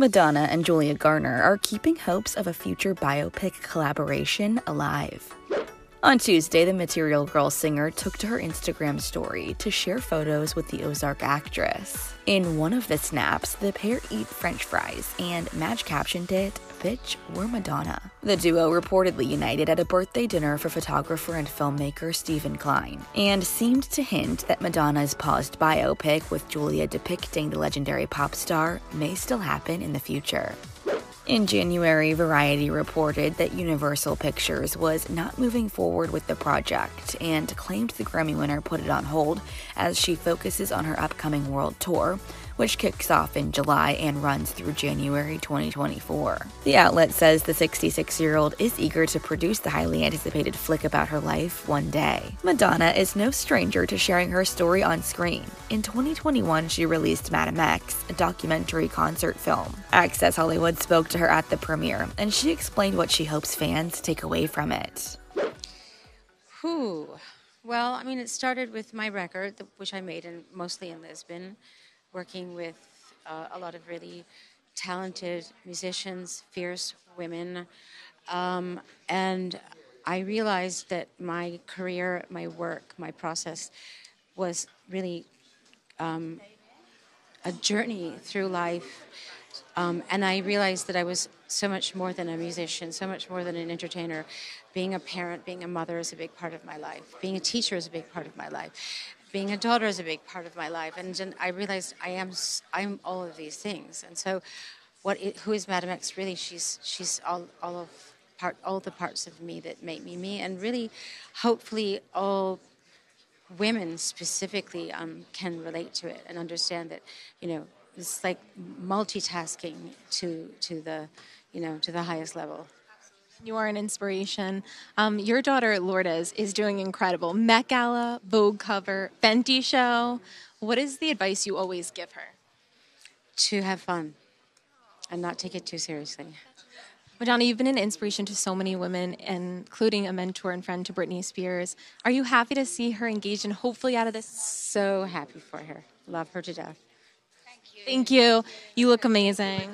Madonna and Julia Garner are keeping hopes of a future biopic collaboration alive. On Tuesday, the Material Girl singer took to her Instagram story to share photos with the Ozark actress. In one of the snaps, the pair eat french fries, and Madge captioned it, Bitch, we're Madonna. The duo reportedly united at a birthday dinner for photographer and filmmaker Steven Klein, and seemed to hint that Madonna's paused biopic with Julia depicting the legendary pop star may still happen in the future. In January, Variety reported that Universal Pictures was not moving forward with the project and claimed the Grammy winner put it on hold as she focuses on her upcoming world tour, which kicks off in July and runs through January 2024. The outlet says the 66 year old is eager to produce the highly anticipated flick about her life one day. Madonna is no stranger to sharing her story on screen. In 2021, she released Madame X, a documentary concert film. Access Hollywood spoke to her at the premiere, and she explained what she hopes fans take away from it. Whew. Well, I mean, it started with my record, which I made in, mostly in Lisbon working with uh, a lot of really talented musicians, fierce women. Um, and I realized that my career, my work, my process was really um, a journey through life. Um, and I realized that I was so much more than a musician, so much more than an entertainer. Being a parent, being a mother is a big part of my life. Being a teacher is a big part of my life being a daughter is a big part of my life, and, I realized I am I'm all of these things. And so, what who is Madame X? Really, she's she's all all of part all the parts of me that make me me, and really, hopefully, all women specifically um, can relate to it and understand that you know it's like multitasking to to the you know to the highest level. You are an inspiration. Um, your daughter Lourdes is doing incredible. Met Gala, Vogue cover, Fenty show. What is the advice you always give her? To have fun and not take it too seriously. Madonna, you've been an inspiration to so many women, including a mentor and friend to Britney Spears. Are you happy to see her engaged and hopefully out of this? So happy for her. Love her to death. Thank you. Thank you. You look amazing.